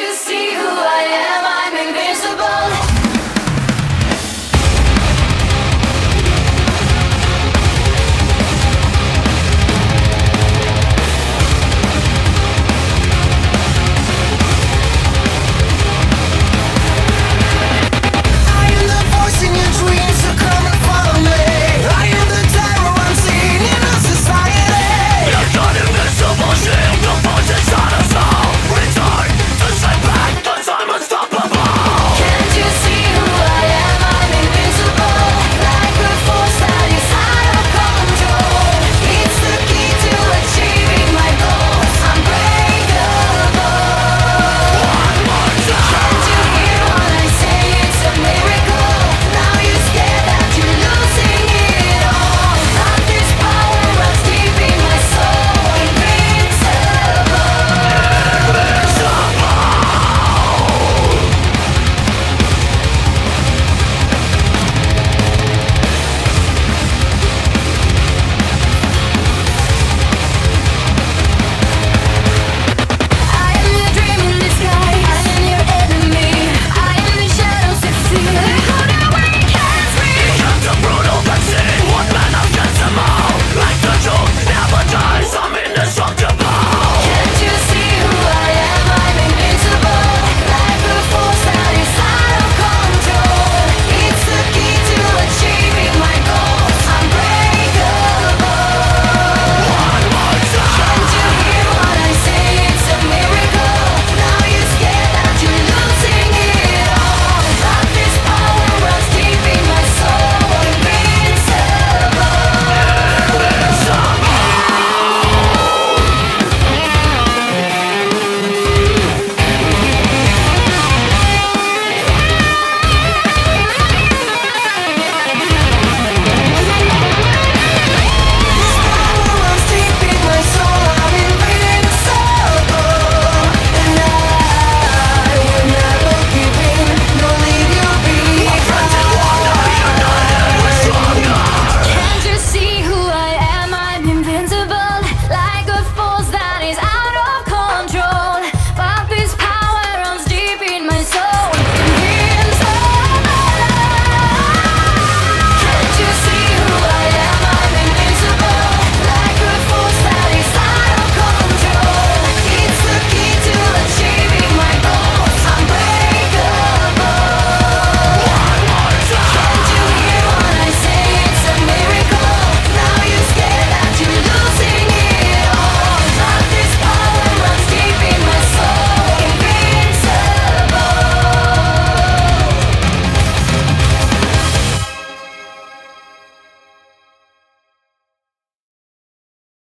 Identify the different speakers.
Speaker 1: you see who I am? I'm invincible.